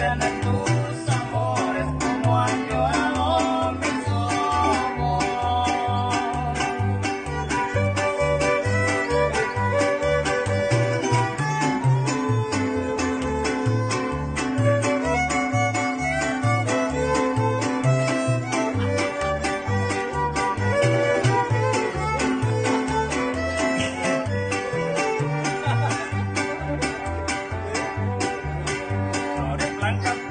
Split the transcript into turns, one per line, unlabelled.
and Santa